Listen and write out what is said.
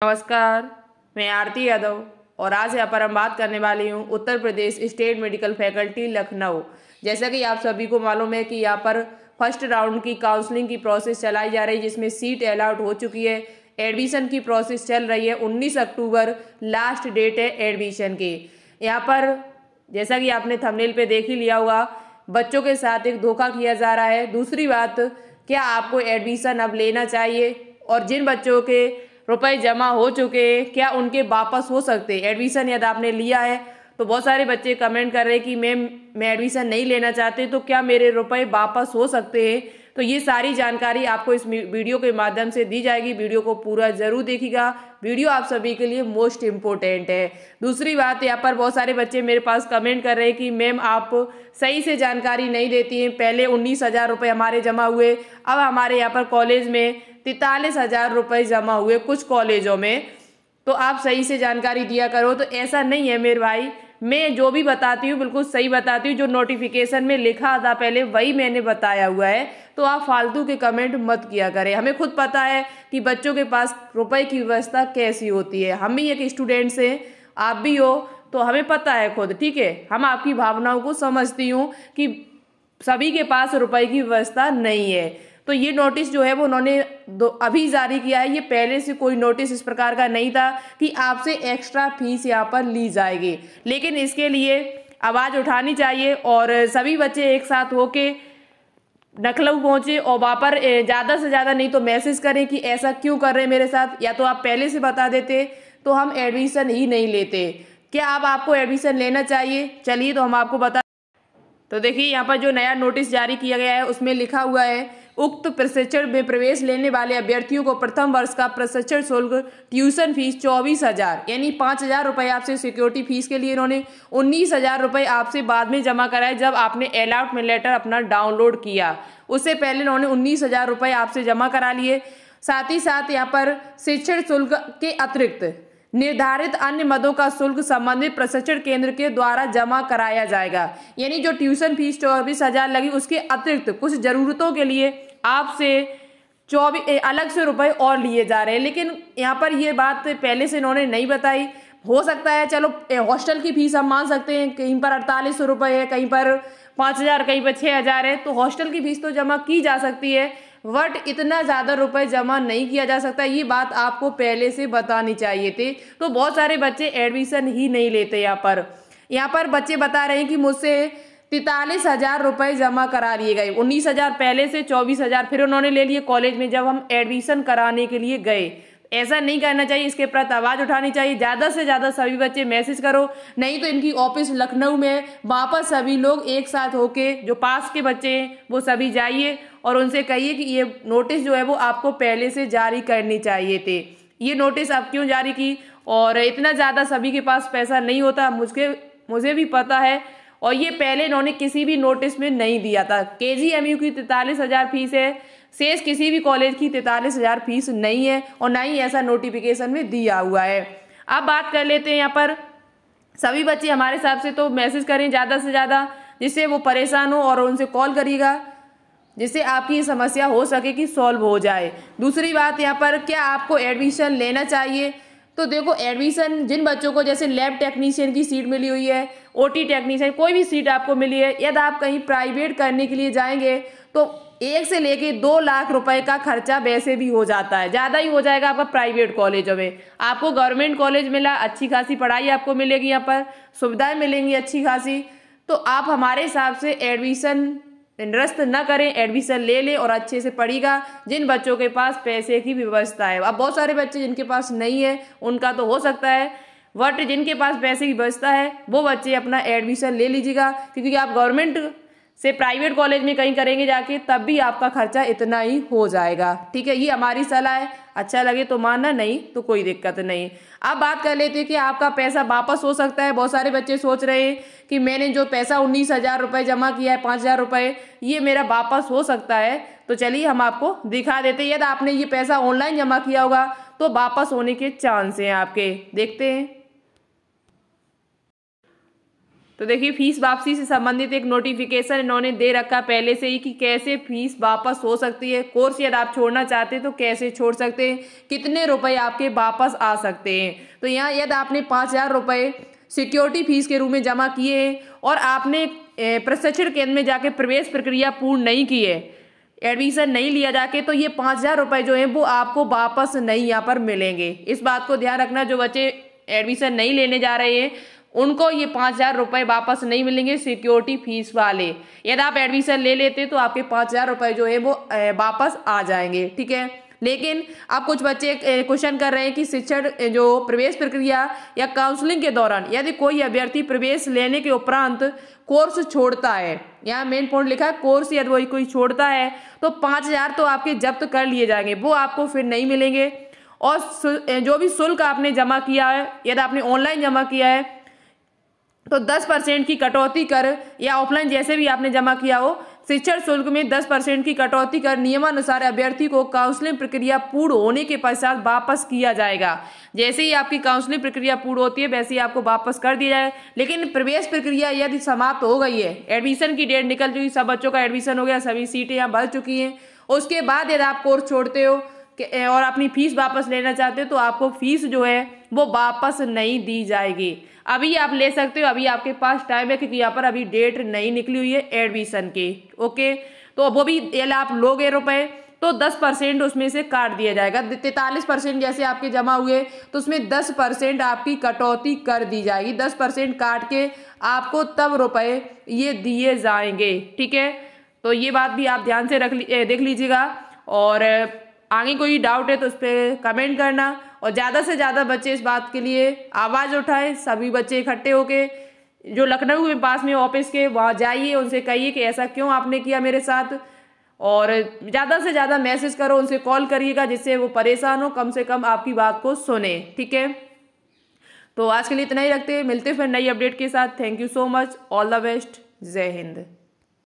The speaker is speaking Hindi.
नमस्कार, मैं आरती यादव और आज यहाँ पर हम बात करने वाली हूँ Uttar Pradesh state medical faculty Lucknow. जैसा कि आप सभी को मालूम है कि यहाँ पर फ़र्स्ट राउंड की काउंसलिंग की प्रोसेस चलाई जा रही है, जिसमें सीट अलाउट हो चुकी है। एडमिशन की प्रोसेस चल रही है 19 अक्टूबर लास्ट डेट है एडमिशन की। यहाँ पर जैसा कि आपने थंबनेल पे देख ही लिया हुआ बच्चों के साथ एक धोखा किया जा रहा है। दूसरी बात, क्या आपको एडमिशन अब लेना चाहिए? और जिन बच्चों के रुपए जमा हो चुके हैं क्या उनके वापस हो सकते? हैं एडमिशन यदि आपने लिया है तो बहुत सारे बच्चे कमेंट कर रहे हैं कि, मैम, मैं एडमिशन नहीं लेना चाहते तो क्या मेरे रुपए वापस हो सकते हैं? तो ये सारी जानकारी आपको इस वीडियो के माध्यम से दी जाएगी। वीडियो को पूरा ज़रूर देखिएगा। वीडियो आप सभी के लिए मोस्ट इम्पोर्टेंट है। दूसरी बात, यहाँ पर बहुत सारे बच्चे मेरे पास कमेंट कर रहे हैं कि, मैम, आप सही से जानकारी नहीं देती हैं। पहले उन्नीस हज़ार रुपये हमारे जमा हुए, अब हमारे यहाँ पर कॉलेज में तैतालीस हज़ार रुपये जमा हुए कुछ कॉलेजों में। तो आप सही से जानकारी दिया करो। तो ऐसा नहीं है मेरे भाई। मैं जो भी बताती हूँ, बिल्कुल सही बताती हूँ, जो नोटिफिकेशन में लिखा था पहले, वही मैंने बताया हुआ है। तो आप फालतू के कमेंट मत किया करें। हमें खुद पता है कि बच्चों के पास रुपए की व्यवस्था कैसी होती है। हम भी एक स्टूडेंट से, आप भी हो तो हमें पता है खुद, ठीक है? हम आपकी भावनाओं को समझती हूँ कि सभी के पास रुपए की व्यवस्था नहीं है। तो ये नोटिस जो है वो उन्होंने अभी जारी किया है। ये पहले से कोई नोटिस इस प्रकार का नहीं था कि आपसे एक्स्ट्रा फ़ीस यहाँ पर ली जाएगी। लेकिन इसके लिए आवाज़ उठानी चाहिए और सभी बच्चे एक साथ होके लखनऊ पहुँचे और वहाँ पर ज़्यादा से ज़्यादा नहीं तो मैसेज करें कि ऐसा क्यों कर रहे हैं मेरे साथ। या तो आप पहले से बता देते तो हम एडमिशन ही नहीं लेते। क्या अब आपको एडमिशन लेना चाहिए? चलिए तो हम आपको बता तो देखिए, यहाँ पर जो नया नोटिस जारी किया गया है, उसमें लिखा हुआ है उक्त प्रशिक्षण में प्रवेश लेने वाले अभ्यर्थियों को प्रथम वर्ष का प्रशिक्षण शुल्क, ट्यूशन फ़ीस चौबीस हज़ार, यानी पाँच हज़ार रुपये आपसे सिक्योरिटी फ़ीस के लिए इन्होंने उन्नीस हज़ार रुपये आपसे बाद में जमा कराए जब आपने अलॉटमेंट लेटर अपना डाउनलोड किया। उससे पहले इन्होंने उन्नीस हज़ार रुपये आपसे जमा करा लिए। साथ ही साथ यहाँ पर शिक्षण शुल्क के अतिरिक्त निर्धारित अन्य मदों का शुल्क संबंधित प्रशिक्षण केंद्र के द्वारा जमा कराया जाएगा। यानी जो ट्यूशन फ़ीस चौबीस हज़ार लगी, उसके अतिरिक्त कुछ जरूरतों के लिए आपसे चौबीस अलग से रुपए और लिए जा रहे हैं। लेकिन यहाँ पर ये बात पहले से इन्होंने नहीं बताई। हो सकता है, चलो हॉस्टल की फ़ीस हम मान सकते हैं, कहीं पर अड़तालीस सौ रुपये है, कहीं पर पाँच हज़ार, कहीं पर छः हज़ार है तो हॉस्टल की फ़ीस तो जमा की जा सकती है। बट इतना ज़्यादा रुपए जमा नहीं किया जा सकता, ये बात आपको पहले से बतानी चाहिए थी। तो बहुत सारे बच्चे एडमिशन ही नहीं लेते यहाँ पर। यहाँ पर बच्चे बता रहे हैं कि मुझसे तैतालीस हज़ार रुपये जमा करा लिए गए। उन्नीस हज़ार पहले से, चौबीस हज़ार फिर उन्होंने ले लिए कॉलेज में जब हम एडमिशन कराने के लिए गए। ऐसा नहीं करना चाहिए, इसके प्रति आवाज़ उठानी चाहिए। ज़्यादा से ज़्यादा सभी बच्चे मैसेज करो। नहीं तो इनकी ऑफ़िस लखनऊ में वापस सभी लोग एक साथ होके, जो पास के बच्चे हैं, वो सभी जाइए और उनसे कहिए कि ये नोटिस जो है वो आपको पहले से जारी करनी चाहिए थे। ये नोटिस आप क्यों जारी की? और इतना ज़्यादा सभी के पास पैसा नहीं होता, मुझके, मुझे भी पता है। और ये पहले इन्होंने किसी भी नोटिस में नहीं दिया था। के जी एम यू की तैतालीस हज़ार फ़ीस है। शेष किसी भी कॉलेज की तैतालीस हज़ार फ़ीस नहीं है और ना ही ऐसा नोटिफिकेशन में दिया हुआ है। अब बात कर लेते हैं यहाँ पर। सभी बच्चे हमारे हिसाब से तो मैसेज करें ज़्यादा से ज़्यादा, जिससे वो परेशान हो और उनसे कॉल करिएगा, जिससे आपकी समस्या हो सके कि सॉल्व हो जाए। दूसरी बात यहाँ पर, क्या आपको एडमिशन लेना चाहिए? तो देखो एडमिशन जिन बच्चों को, जैसे लैब टेक्नीशियन की सीट मिली हुई है ओटी टेक्नीशियन कोई भी सीट आपको मिली है, यदि आप कहीं प्राइवेट करने के लिए जाएँगे तो एक से लेके दो लाख रुपए का खर्चा वैसे भी हो जाता है। ज़्यादा ही हो जाएगा आपका प्राइवेट कॉलेजों में। आपको गवर्नमेंट कॉलेज मिला, अच्छी खासी पढ़ाई आपको मिलेगी यहाँ पर, सुविधाएँ मिलेंगी अच्छी खासी। तो आप हमारे हिसाब से एडमिशन निरस्त ना करें एडमिशन ले लें और अच्छे से पढ़ेगा जिन बच्चों के पास पैसे की व्यवस्था है, अब बहुत सारे बच्चे जिनके पास नहीं है, उनका तो हो सकता है बट जिनके पास पैसे की व्यवस्था है, वो बच्चे अपना एडमिशन ले लीजिएगा। क्योंकि आप गवर्नमेंट से प्राइवेट कॉलेज में कहीं करेंगे जाके, तब भी आपका खर्चा इतना ही हो जाएगा। ठीक है, ये हमारी सलाह है। अच्छा लगे तो मानना, नहीं तो कोई दिक्कत नहीं। अब बात कर लेते हैं कि आपका पैसा वापस हो सकता है। बहुत सारे बच्चे सोच रहे हैं कि मैंने जो पैसा उन्नीस हज़ार रुपये जमा किया है, पाँच हज़ार रुपये ये मेरा वापस हो सकता है। तो चलिए हम आपको दिखा देते यदि आपने ये पैसा ऑनलाइन जमा किया होगा तो वापस होने के चांस हैं आपके। देखते हैं। तो देखिए, फ़ीस वापसी से संबंधित एक नोटिफिकेशन इन्होंने दे रखा पहले से ही कि कैसे फ़ीस वापस हो सकती है। कोर्स यदि आप छोड़ना चाहते हैं तो कैसे छोड़ सकते हैं? कितने रुपए आपके वापस आ सकते हैं? तो यहाँ यदि आपने पाँच हज़ार रुपये सिक्योरिटी फ़ीस के रूप में जमा किए हैं और आपने प्रशिक्षण केंद्र में जाके प्रवेश प्रक्रिया पूर्ण नहीं की है एडमिशन नहीं लिया जाके तो ये पाँच हज़ार रुपये जो है वो आपको वापस नहीं यहाँ पर मिलेंगे। इस बात को ध्यान रखना जो बच्चे एडमिशन नहीं लेने जा रहे हैं उनको ये पाँच हज़ार रुपये वापस नहीं मिलेंगे सिक्योरिटी फ़ीस वाले। यदि आप एडमिशन ले लेते तो आपके पाँच हज़ार रुपये जो है वो वापस आ जाएँगे, ठीक है? लेकिन अब कुछ बच्चे क्वेश्चन कर रहे हैं कि शिक्षण जो प्रवेश प्रक्रिया या काउंसलिंग के दौरान यदि कोई अभ्यर्थी प्रवेश लेने के उपरांत कोर्स छोड़ता है, यहाँ मेन पॉइंट लिखा है कोर्स यदि वही कोई छोड़ता है तो पाँच हज़ार तो आपके जब्त कर लिए जाएँगे, वो आपको फिर नहीं मिलेंगे। और जो भी शुल्क आपने जमा किया है, यदि आपने ऑनलाइन जमा किया है तो दस परसेंट की कटौती कर, या ऑफलाइन जैसे भी आपने जमा किया हो, शिक्षण शुल्क में दस परसेंट की कटौती कर, नियमानुसार अभ्यर्थी को काउंसलिंग प्रक्रिया पूर्ण होने के पश्चात वापस किया जाएगा। जैसे ही आपकी काउंसलिंग प्रक्रिया पूर्ण होती है, वैसे ही आपको वापस कर दिया जाए। लेकिन प्रवेश प्रक्रिया यदि समाप्त हो गई है, एडमिशन की डेट निकल चुकी, सब बच्चों का एडमिशन हो गया, सभी सीटें यहाँ भर चुकी हैं। उसके बाद यदि आप कोर्स छोड़ते हो और अपनी फ़ीस वापस लेना चाहते हो तो आपको फ़ीस जो है, वो वापस नहीं दी जाएगी। अभी आप ले सकते हो, अभी आपके पास टाइम है, क्योंकि यहाँ पर अभी डेट नहीं निकली हुई है एडमिशन की ओके तो वो भी आप लोगे रुपए तो दस परसेंट उसमें से काट दिया जाएगा। तैतालीस परसेंट जैसे आपके जमा हुए तो उसमें दस परसेंट आपकी कटौती कर दी जाएगी। दस परसेंट काट के आपको तब रुपए ये दिए जाएँगे, ठीक है? तो ये बात भी आप ध्यान से रख देख लीजिएगा। और आगे कोई डाउट है तो उस पर कमेंट करना। और ज़्यादा से ज़्यादा बच्चे इस बात के लिए आवाज़ उठाएँ। सभी बच्चे इकट्ठे होके, जो लखनऊ के पास में ऑफ़िस के, वहाँ जाइए, उनसे कहिए कि ऐसा क्यों आपने किया मेरे साथ। और ज़्यादा से ज़्यादा मैसेज करो, उनसे कॉल करिएगा, जिससे वो परेशान हो, कम से कम आपकी बात को सुने। ठीक है? तो आज के लिए इतना ही रखते हैं। मिलते फिर नई अपडेट के साथ। Thank you so much all the best जय हिंद।